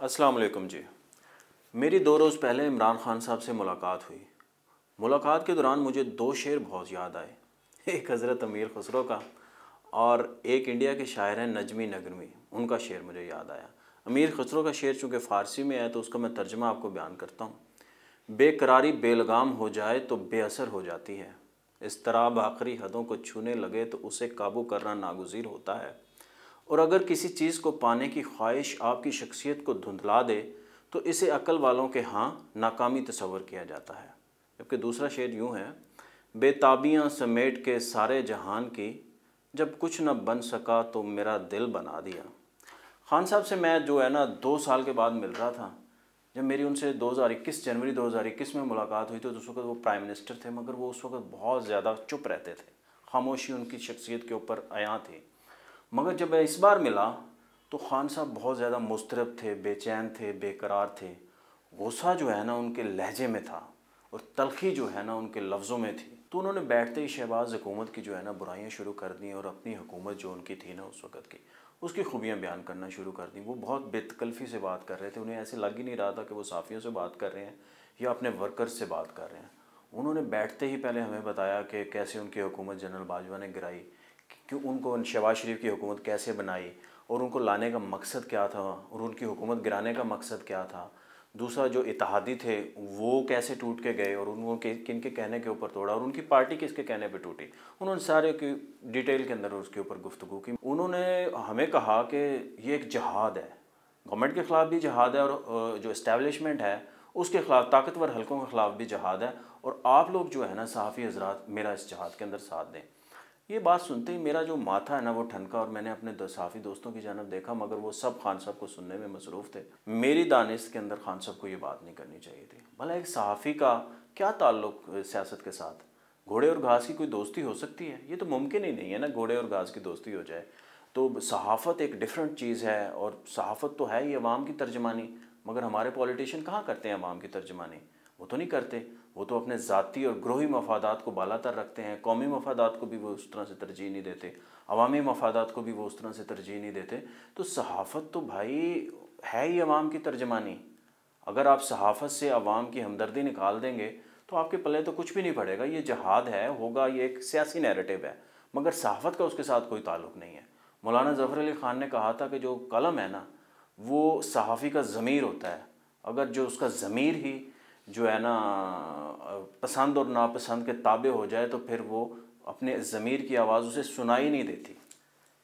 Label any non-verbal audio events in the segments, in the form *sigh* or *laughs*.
अस्सलाम वालेकुम जी। मेरी दो रोज़ पहले इमरान खान साहब से मुलाकात हुई। मुलाकात के दौरान मुझे दो शेर बहुत याद आए। एक हज़रत अमीर खसरो का और एक इंडिया के शायर हैं नजमी नगरमी। उनका शेर मुझे याद आया। अमीर खसरो का शेर चूँकि फ़ारसी में है तो उसका मैं तर्जमा आपको बयान करता हूँ। बेकरारी, बेलगाम हो जाए तो बेअसर हो जाती है। इस तरह आखिरी हदों को छूने लगे तो उसे काबू करना नागुजीर होता है। और अगर किसी चीज़ को पाने की ख्वाहिश आपकी शख्सियत को धुंधला दे तो इसे अकल वालों के हाँ नाकामी तस्वर किया जाता है। जबकि दूसरा शेर यूँ है, बेताबियाँ समेट के सारे जहान की, जब कुछ न बन सका तो मेरा दिल बना दिया। खान साहब से मैं जो है ना, दो साल के बाद मिल रहा था। जब मेरी उनसे 2021 जनवरी 2021 में मुलाकात हुई तो उस वक्त वो प्राइम मिनिस्टर थे, मगर वो उस वक्त बहुत ज़्यादा चुप रहते थे। खामोशी उनकी शख्सियत के ऊपर आया थी। मगर जब मैं इस बार मिला तो खान साहब बहुत ज़्यादा मुस्तरब थे, बेचैन थे, बेकरार थे। गुस्सा जो है ना उनके लहजे में था और तलखी जो है ना उनके लफ्ज़ों में थी। तो उन्होंने बैठते ही शहबाज हुकूमत की जो है ना बुराइयाँ शुरू कर दी और अपनी हुकूमत जो उनकी थी ना उस वक़्त की, उसकी खूबियाँ बयान करना शुरू कर दी। वो बहुत बेतकल्फ़ी से बात कर रहे थे, उन्हें ऐसे लग ही नहीं रहा था कि वो साफ़ियों से बात कर रहे हैं या अपने वर्कर्स से बात कर रहे हैं। उन्होंने बैठते ही पहले हमें बताया कि कैसे उनकी हुकूमत जनरल बाजवा ने गिराई। कि उनको शहबाज शरीफ की हुकूमत कैसे बनाई और उनको लाने का मकसद क्या था और उनकी हुकूमत गिराने का मकसद क्या था। दूसरा जो इतिहादी थे, वो कैसे टूट के गए और उनको किन के कहने के ऊपर तोड़ा और उनकी पार्टी किसके कहने पे टूटी। उन्होंने सारे की डिटेल के अंदर उसके ऊपर गुफ्तु की। उन्होंने हमें कहा कि ये एक जहाद है। गवर्नमेंट के ख़िलाफ़ भी जहाद है और जो इस्टेबलिशमेंट है, उसके ख़िलाफ़, ताकतवर हलकों के ख़िलाफ़ भी जहाद है। और आप लोग जो है ना, सहाफ़ी हजरात, मेरा इस जहाद के अंदर साथ दें। ये बात सुनते ही मेरा जो माथा है ना, वो ठनका और मैंने अपने साफ़ी दोस्तों की जानब देखा, मगर वो सब खान साहब को सुनने में मसरूफ़ थे। मेरी दानिश के अंदर खान साहब को ये बात नहीं करनी चाहिए थी। भला एक सहाफ़ी का क्या ताल्लुक सियासत के साथ? घोड़े और घास की कोई दोस्ती हो सकती है? ये तो मुमकिन ही नहीं है ना, घोड़े और घास की दोस्ती हो जाए। तो सहाफ़त एक डिफरेंट चीज़ है, और सहाफ़त तो है ही अवाम की तर्जमानी, मगर हमारे पॉलिटिशियन कहाँ करते हैं अवाम की तर्जमानी? वो तो नहीं करते। वो तो अपने ज़ाती और ग्रोही मफादात को बालातर रखते हैं, कौमी मफादात को भी वो उस तरह से तरजीह नहीं देते, अवामी मफादात को भी वो उस तरह से तरजीह नहीं देते। तो सहाफ़त तो भाई है ही अवाम की तर्जमानी। अगर आप सहाफ़त से अवाम की हमदर्दी निकाल देंगे तो आपके पल्ले तो कुछ भी नहीं पड़ेगा। ये जहाद है, होगा, ये एक सियासी नैरेटिव है, मगर सहाफ़त का उसके साथ कोई ताल्लुक़ नहीं है। मौलाना ज़फ़र अली ख़ान ने कहा था कि जो कलम है ना, वो सहाफ़ी का ज़मीर होता है। अगर जो उसका ज़मीर ही जो है ना पसंद और नापसंद के ताबे हो जाए तो फिर वो अपने ज़मीर की आवाज़ उसे सुनाई नहीं देती।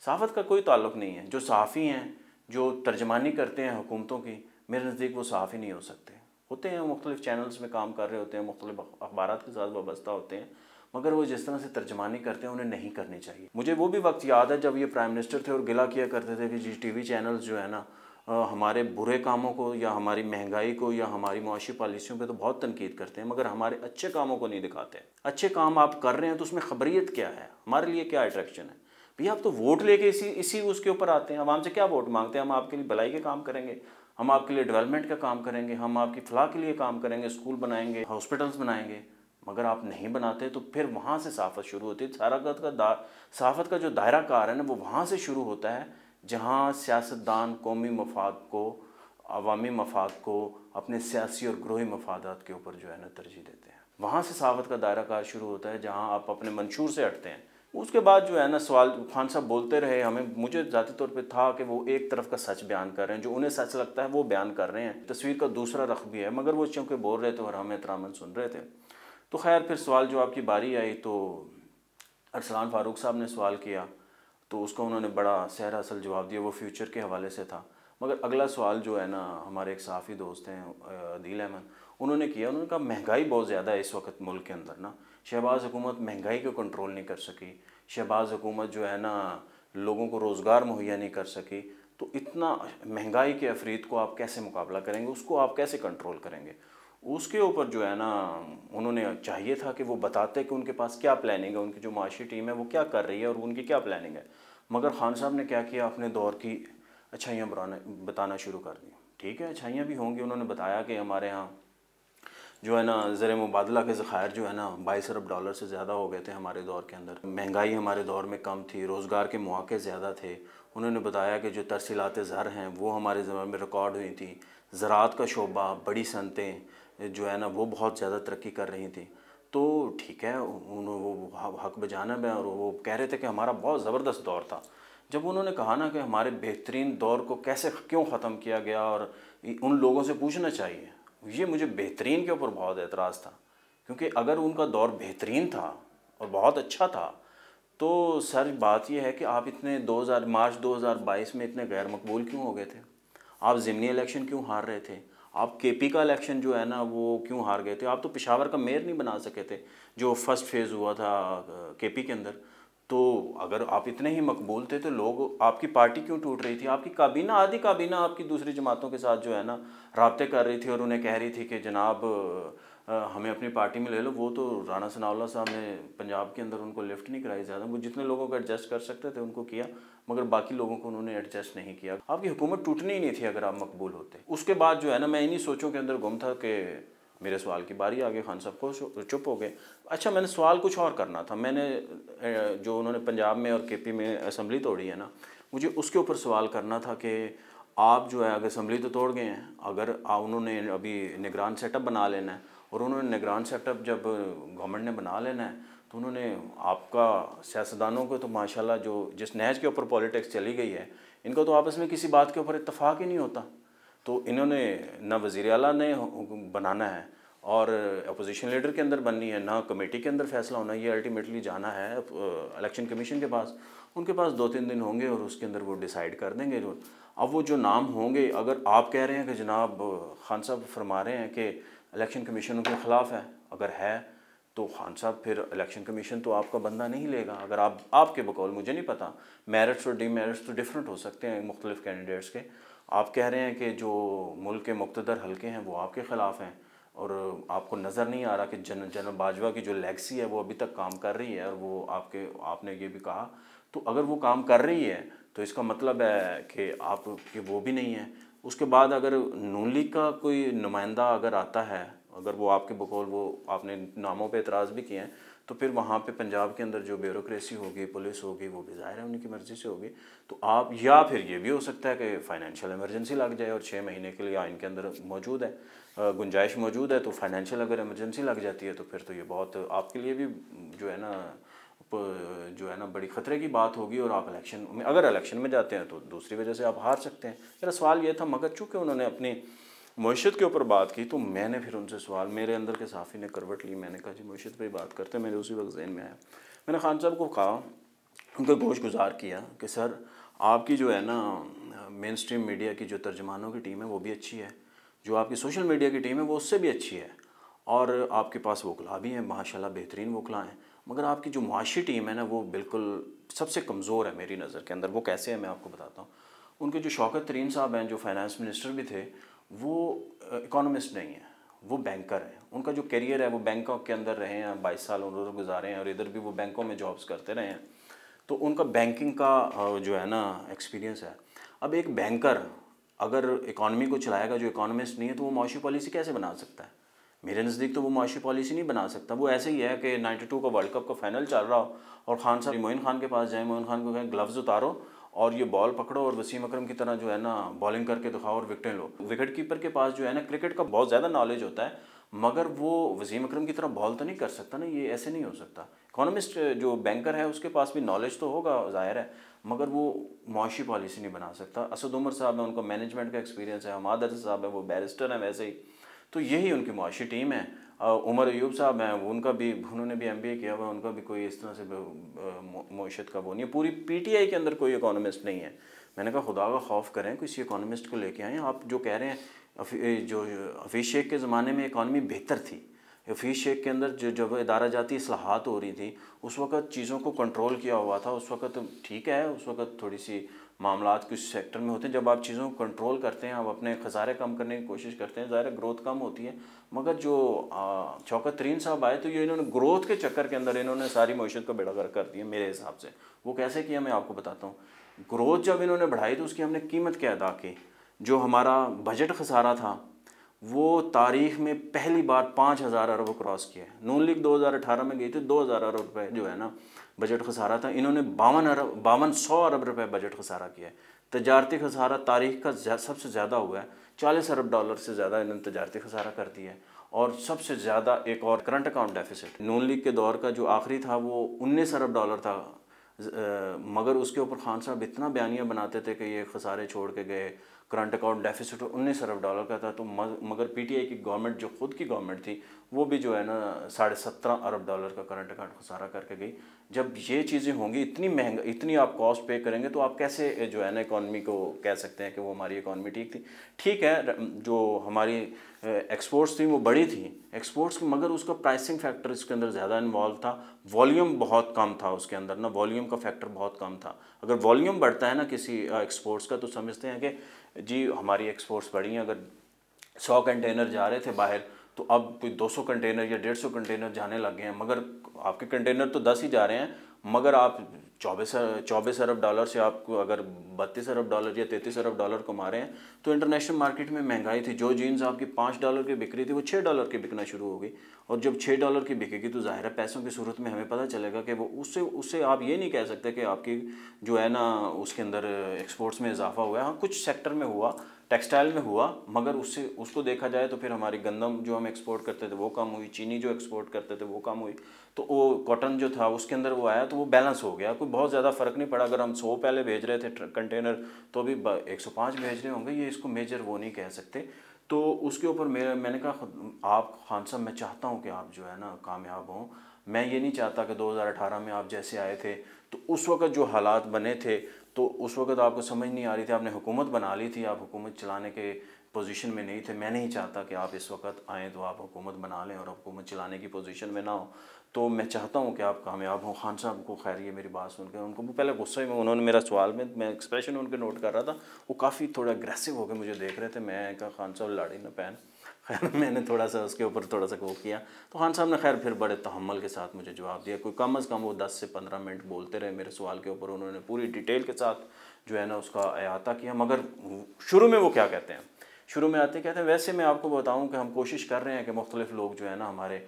सहाफ़त का कोई ताल्लुक़ नहीं है। जो सहाफ़ी हैं, जो तर्जमानी करते हैं हुकूमतों की, मेरे नज़दीक वो सहाफ़ी नहीं हो सकते। होते हैं, मुख्तलिफ़ चैनल्स में काम कर रहे होते हैं, मुख्तलिफ़ अखबार के साथ वाबस्ता होते हैं, मगर वो जिस तरह से तर्जमानी करते हैं, उन्हें नहीं करनी चाहिए। मुझे वो भी वक्त याद है जब ये प्राइम मिनिस्टर थे और गिला किया करते थे कि जी टी वी चैनल्स जो है ना हमारे बुरे कामों को या हमारी महँगाई को या हमारी मुआशी पॉलिसियों पे तो बहुत तनकीद करते हैं, मगर हमारे अच्छे कामों को नहीं दिखाते। अच्छे काम आप कर रहे हैं तो उसमें खबरियत क्या है? हमारे लिए क्या अट्रैक्शन है? भैया, आप तो वोट लेके इसी इसी उसके ऊपर आते हैं। आवाम से क्या वोट मांगते हैं? हम आपके लिए भलाई के काम करेंगे। हम आपके लिए डेवलपमेंट का काम करेंगे। हम आपकी फलाह के लिए काम करेंगे स्कूल बनाएँगे हॉस्पिटल्स बनाएँगे। मगर आप नहीं बनाते तो फिर वहाँ से साफत शुरू होती है। सारा का साफत का जो दायरा कार है ना, वो वहाँ से शुरू होता है। जहाँ सियासतदान, कौमी मफाद को, अवामी मफाद को अपने सियासी और ग्रोही मफादात के ऊपर जो है ना तरजीह देते हैं। वहाँ से सावत का दायरा कार शुरू होता है? जहाँ आप अपने मंशूर से हटते हैं। उसके बाद जो है ना सवाल खान साहब बोलते रहे हमें, मुझे ज़ाती तौर पे था कि वो एक तरफ़ का सच बयान कर रहे हैं, जो उन्हें सच लगता है वो बयान कर रहे हैं। तस्वीर का दूसरा रख भी है, मगर वो चूँकि बोल रहे थे और हम एहतरामन सुन रहे थे। तो खैर, फिर सवाल जो आपकी बारी आई तो अरसलान फ़ारूक साहब ने सवाल किया तो उसका उन्होंने बड़ा सहरा असल जवाब दिया, वो फ्यूचर के हवाले से था। मगर अगला सवाल जो है ना, हमारे एक साफ़ी दोस्त हैं अदील अहमद, उन्होंने किया, उन्होंने कहा, महँगाई बहुत ज़्यादा है इस वक्त मुल्क के अंदर ना। शहबाज हुकूमत महँगाई को कंट्रोल नहीं कर सकी। शहबाज हुकूमत जो है ना, लोगों को रोज़गार मुहैया नहीं कर सकी। तो इतना महँगाई के अफरीद को आप कैसे मुकाबला करेंगे? उसको आप कैसे कंट्रोल करेंगे? उसके ऊपर जो है ना, उन्होंने चाहिए था कि वो बताते कि उनके पास क्या प्लानिंग है, उनकी जो माशी टीम है, वो क्या कर रही है और उनकी क्या प्लानिंग है। मगर खान साहब ने क्या किया? अपने दौर की अच्छाइयाँ बताना बताना शुरू कर दी। ठीक है, अच्छाइयाँ भी होंगी, उन्होंने बताया कि हमारे यहाँ जो है ना, ज़र मुबादला के ज़ख़ायर जो है ना, बाईस अरब डॉलर से ज़्यादा हो गए थे हमारे दौर के अंदर। महँगाई हमारे दौर में कम थी, रोज़गार के मौके ज़्यादा थे। उन्होंने बताया कि जो तरसीलात ज़र हैं, वो हमारे ज़मान में रिकॉर्ड हुई थी। ज़रात का शोबा, बड़ी सनतें जो है ना, वो बहुत ज़्यादा तरक्की कर रही थी। तो ठीक है उन्होंने वो हक बजानब है और वो कह रहे थे कि हमारा बहुत ज़बरदस्त दौर था। जब उन्होंने कहा ना कि हमारे बेहतरीन दौर को कैसे क्यों ख़त्म किया गया और उन लोगों से पूछना चाहिए, ये मुझे बेहतरीन के ऊपर बहुत एतराज़ था। क्योंकि अगर उनका दौर बेहतरीन था और बहुत अच्छा था तो सर, बात यह है कि आप इतने 2000 मार्च 2022 में इतने गैर मकबूल क्यों हो गए थे? आप ज़मनी इलेक्शन क्यों हार रहे थे? आप के पी का इलेक्शन जो है ना, वो क्यों हार गए थे? आप तो पिशावर का मेयर नहीं बना सके थे, जो फ़र्स्ट फ़ेज़ हुआ था के पी के अंदर। तो अगर आप इतने ही मकबूल थे तो लोग, आपकी पार्टी क्यों टूट रही थी? आपकी काबीना, आधी काबीना आपकी दूसरी जमातों के साथ जो है ना, रबते कर रही थी और उन्हें कह रही थी कि, जनाब हमें अपनी पार्टी में ले लो। वो तो राना सनाउल्ला साहब ने पंजाब के अंदर उनको लिफ्ट नहीं कराई ज़्यादा। वो जितने लोगों को एडजस्ट कर सकते थे, उनको किया। मगर बाकी लोगों को उन्होंने एडजस्ट नहीं किया। आपकी हुकूमत टूटनी ही नहीं थी अगर आप मकबूल होते। उसके बाद जो है ना, मैं इन्हीं सोचों के अंदर गुम था कि मेरे सवाल की बारी आ गई, खान साहब को चुप हो गए। अच्छा मैंने सवाल कुछ और करना था। मैंने जो उन्होंने पंजाब में और के पी में असम्बली तोड़ी है ना, मुझे उसके ऊपर सवाल करना था कि आप जो है, अगर असम्बली तो तोड़ गए हैं, अगर उन्होंने अभी निगरान सेटअप बना लेना है, और उन्होंने निगरान सेटअप जब गवर्नमेंट ने बना लेना है उन्होंने आपका सियासतदानों को तो माशाल्लाह जो जिस नहज के ऊपर पॉलिटिक्स चली गई है, इनको तो आपस में किसी बात के ऊपर इतफाक़ ही नहीं होता। तो इन्होंने न वज़ी अला ने बनाना है और अपोजिशन लीडर के अंदर बननी है, ना कमेटी के अंदर फैसला होना, ये अल्टीमेटली जाना है इलेक्शन कमीशन के पास। उनके पास दो तीन दिन होंगे और उसके अंदर वो डिसाइड कर देंगे जो। अब वो जो नाम होंगे, अगर आप कह रहे हैं कि जनाब खान साहब फरमा रहे हैं कि इलेक्शन कमीशन उनके ख़िलाफ़ है, अगर है तो खान साहब, फिर इलेक्शन कमीशन तो आपका बंदा नहीं लेगा। अगर आप, आपके बकौल, मुझे नहीं पता। मेरिट्स और डी मेरिट्स तो डिफरेंट हो सकते हैं मुख्तलिफ़ कैंडिडेट्स के। आप कह रहे हैं कि जो मुल्क के मुख्तर हल्के हैं, वो आपके ख़िलाफ़ हैं। और आपको नज़र नहीं आ रहा कि जन जनरल बाजवा की जो लेगसी है, वो अभी तक काम कर रही है और वो आपके, आपने ये भी कहा। तो अगर वो काम कर रही है तो इसका मतलब है कि आप, कि वो भी नहीं है। उसके बाद अगर नून लीग का कोई नुमाइंदा अगर आता है अगर वो आपके बकौल वो आपने नामों पे एतराज़ भी किए हैं तो फिर वहाँ पे पंजाब के अंदर जो ब्यूरोसी होगी, पुलिस होगी, वो भी ज़ाहिर है उनकी मर्ज़ी से होगी। तो आप, या फिर ये भी हो सकता है कि फ़ाइनेंशियल इमरजेंसी लग जाए और छः महीने के लिए आइन के अंदर मौजूद है गुंजाइश मौजूद है तो फाइनेंशियल अगर इमरजेंसी लग जाती है तो फिर तो ये बहुत आपके लिए भी जो है ना जो है ना बड़ी ख़तरे की बात होगी और आप इलेक्शन में, अगर इलेक्शन में जाते हैं तो दूसरी वजह से आप हार सकते हैं। मेरा सवाल ये था, मगर चूँकि उन्होंने अपनी मीशत के ऊपर बात की तो मैंने फिर उनसे सवाल, मेरे अंदर के साफ़ी ने करवट ली। मैंने कहा, जी मीशत पर बात करते मेरे उसी वक्त जहन में आया। मैंने खान साहब को कहा, उनका गोश गुजार किया कि, सर, आपकी जो है ना मेन स्ट्रीम मीडिया की जो तर्जमानों की टीम है, वो भी अच्छी है। जो आपकी सोशल मीडिया की टीम है, वो उससे भी अच्छी है। और आपके पास वकला भी हैं, माशाल्लाह बेहतरीन वकला हैं। मगर आपकी जो मुआशी टीम है ना, वो बिल्कुल सबसे कमज़ोर है मेरी नज़र के अंदर। वो कैसे है, मैं आपको बताता हूँ। उनके जो शौकत तरीन साहब हैं, जो फाइनेंस मिनिस्टर भी थे वो इकोनॉमिस्ट नहीं है, वो बैंकर हैं। उनका जो करियर है, वो बैंकों के अंदर रहे हैं, बाईस साल उन्होंने गुजारे हैं और इधर भी वो बैंकों में जॉब्स करते रहे हैं। तो उनका बैंकिंग का जो है ना एक्सपीरियंस है। अब एक बैंकर अगर इकॉनमी को चलाएगा, जो इकोनॉमिस्ट नहीं है तो वो मुआशी पॉलिसी कैसे बना सकता है? मेरे नज़दीक तो वो माशी पॉलिसी नहीं बना सकता। वो ऐसे ही है कि 92 का वर्ल्ड कप का फाइनल चल रहा हो और खान साहब, मोइन खान के पास जाए, मोइन खान को कहें ग्लव्स उतारो और ये बॉल पकड़ो और वसीम अकरम की तरह जो है ना बॉलिंग करके दिखाओ और विकटें लो। विकेट कीपर के पास जो है ना क्रिकेट का बहुत ज़्यादा नॉलेज होता है, मगर वो वसीम अकरम की तरह बॉल तो नहीं कर सकता ना, ये ऐसे नहीं हो सकता। इकोनॉमिस्ट जो बैंकर है, उसके पास भी नॉलेज तो होगा, ज़ाहिर है, मगर वो मुआशी पॉलिसी नहीं बना सकता। असद उमर साहब है, उनका मैनेजमेंट का एक्सपीरियंस है, हमाद साहब है, वो बैरिस्टर हैं, वैसे ही। तो यही उनकी मुआशी टीम है। उमर अयूब साहब हैं उनका भी, उन्होंने भी एमबीए किया हुआ उनका भी कोई इस तरह से मीशत का वो नहीं है। पूरी पी टी आई के अंदर कोई इकोनॉमिस्ट नहीं है। मैंने कहा, खुदा का खौफ करें किसी इकोनॉमिस्ट को लेके आएँ। आप जो कह रहे हैं जो हफीज़ शेख के ज़माने में इकानमी बेहतर थी। हफीज़ शेख के अंदर जो, जब इदारा जाती असलाहत हो रही थी, उस वक्त चीज़ों को कंट्रोल किया हुआ था, उस वक्त ठीक है, उस वक्त थोड़ी सी मामला कुछ सेक्टर में होते हैं, जब आप चीज़ों को कंट्रोल करते हैं, आप अपने खसारे कम करने की कोशिश करते हैं, ज़ाहिर ग्रोथ कम होती है। मगर जो चौकत तरीन साहब आए तो ये इन्होंने ग्रोथ के चक्कर के अंदर इन्होंने सारी मीशत को बेड़ा कर दिया मेरे हिसाब से। वो कैसे किया, मैं आपको बताता हूँ। ग्रोथ जब इन्होंने बढ़ाई तो उसकी हमने कीमत क्या अदा की? जो हमारा बजट खसारा था, वो तारीख में पहली बार पाँच हज़ार अरब क्रॉस किया है। नून लीग 2018 में गई थी, दो हज़ार अरब रुपये जो है ना बजट खसारा था। इन्होंने बावन अरब, बावन सौ अरब रुपए बजट खसारा किया है। तजारती खसारा तारीख का सबसे ज़्यादा हुआ है। चालीस अरब डॉलर से ज़्यादा इन्होंने तजारती खसारा कर दिया है। और सबसे ज़्यादा एक और current account deficit. Noon league के दौर का जो आखिरी था, वो उन्नीस अरब डॉलर था। मगर उसके ऊपर खान साहब इतना बयानियाँ बनाते थे कि ये खसारे छोड़ के गए। करंट अकाउंट डेफिसिट उन्नीस अरब डॉलर का था तो मगर पीटीआई की गवर्नमेंट, जो खुद की गवर्नमेंट थी, वो भी जो है ना, साढ़े सत्रह अरब डॉलर का करंट अकाउंट खसारा करके गई। जब ये चीज़ें होंगी, इतनी महँगा, इतनी आप कॉस्ट पे करेंगे तो आप कैसे जो है ना इकॉनमी को कह सकते हैं कि वो हमारी इकॉनमी ठीक थी? ठीक है जो हमारी एक्सपोर्ट्स थी, वो बड़ी थी। एक्सपोर्ट्स की, मगर उसका प्राइसिंग फैक्टर इसके अंदर ज़्यादा इन्वॉल्व था। वॉल्यूम बहुत कम था उसके अंदर ना। वॉल्यूम का फैक्टर बहुत कम था। अगर वॉल्यूम बढ़ता है ना किसी एक्सपोर्ट्स का तो समझते हैं कि जी, हमारी एक्सपोर्ट्स बढ़ी हैं। अगर सौ कंटेनर जा रहे थे बाहर तो अब कोई 200 कंटेनर या 150 कंटेनर जाने लग गए हैं। मगर आपके कंटेनर तो 10 ही जा रहे हैं। मगर आप चौबीस चौबीस अरब डॉलर से आपको अगर बत्तीस अरब डॉलर या तैंतीस अरब डॉलर कमा रहे हैं तो इंटरनेशनल मार्केट में महँगाई थी। जो जीन्स आपकी पाँच डॉलर की बिक रही थी, वो छः डॉलर की बिकना शुरू हो गई। और जब छः डॉलर की बिकेगी तो ज़ाहिर पैसों की सूरत में हमें पता चलेगा कि वो उससे उससे आप ये नहीं कह सकते कि आपकी जो है ना, उसके अंदर एक्सपोर्ट्स में इजाफा हुआ है। हाँ कुछ सेक्टर में हुआ टेक्सटाइल में हुआ, मगर उससे, उसको देखा जाए तो फिर हमारी गंदम जो हम एक्सपोर्ट करते थे वो कम हुई, चीनी जो एक्सपोर्ट करते थे वो कम हुई। तो वो कॉटन जो था उसके अंदर वो आया तो वो बैलेंस हो गया। कोई बहुत ज़्यादा फ़र्क नहीं पड़ा। अगर हम सौ पहले भेज रहे थे कंटेनर तो अभी एक सौ पाँच भेज रहे होंगे। ये इसको मेजर वो नहीं कह सकते। तो उसके ऊपर मेरा, मैंने कहा आप, खान साहब, मैं चाहता हूँ कि आप जो है ना कामयाब हों। मैं ये नहीं चाहता कि 2018 में आप जैसे आए थे। तो उस वक्त जो हालात बने थे तो उस वक्त आपको समझ नहीं आ रही थी, आपने हुकूमत बना ली थी, आप हुकूमत चलाने के पोजीशन में नहीं थे। मैं नहीं चाहता कि आप इस वक्त आएँ तो आप हुकूमत बना लें और हुकूमत चलाने की पोजीशन में ना हो। तो मैं चाहता हूँ कि आप कामयाब हों। खान साहब को खैर ये मेरी बात सुनकर, उनको पहले गुस्से में उन्होंने मेरा सवाल में, मैं एक्सप्रेशन उनके नोट कर रहा था। वो काफ़ी थोड़ा अग्रेसिव होकर मुझे देख रहे थे। मैं कहा, खान साहब, लाड़ी न पहन। खैर, मैंने थोड़ा सा उसके ऊपर थोड़ा सा वो किया। तो खान साहब ने खैर फिर बड़े तहमल के साथ मुझे जवाब दिया। कोई कम अज़ कम वो दस से पंद्रह मिनट बोलते रहे मेरे सवाल के ऊपर, उन्होंने पूरी डिटेल के साथ जो है ना उसका अहाता किया। मगर शुरू में वो क्या कहते हैं? शुरू में आते कहते हैं, वैसे मैं आपको बताऊँ कि हम कोशिश कर रहे हैं कि मुख्तलिफ़ लोग जो है ना हमारे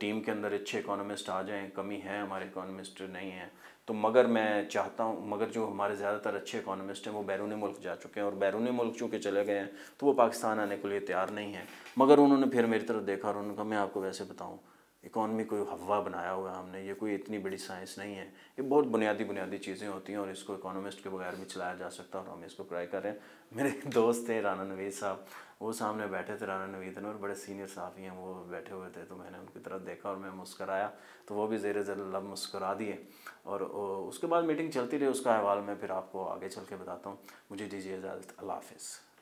टीम के अंदर अच्छे इकोनॉमिस्ट आ जाएँ, कमी है, हमारे इकोनॉमिस्ट नहीं हैं। तो मगर मैं चाहता हूँ, मगर जो हमारे ज़्यादातर अच्छे इकोनॉमिस्ट हैं, वो बैरूनी मुल्क जा चुके हैं और बैरूनी मुल्क चूँकि चले गए हैं तो वो पाकिस्तान आने के लिए तैयार नहीं है। मगर उन्होंने फिर मेरी तरफ़ देखा और उन्होंने कहा, मैं आपको वैसे बताऊँ इकॉनमी कोई हवा बनाया हुआ हमने, ये कोई इतनी बड़ी साइंस नहीं है। ये बहुत बुनियादी बुनियादी चीज़ें होती हैं और इसको इकोनॉमिस्ट के बगैर भी चलाया जा सकता है और हम इसको ट्राई कर रहे हैं। मेरे *laughs* दोस्त थे राना नवीद साहब, वो सामने बैठे थे राना नवीद और बड़े सीनियर साफ़ी हैं, वो बैठे हुए थे तो मैंने उनकी तरफ़ देखा और मैं मुस्कराया तो वो भी ज़ेर ज़र लब मुस्करा दिए। और उसके बाद मीटिंग चलती रही, उसका अहवाल मैं फिर आपको आगे चल के बताता हूँ। मुझे दीजिए इजाज़त, अल्लाह हाफ़िज़।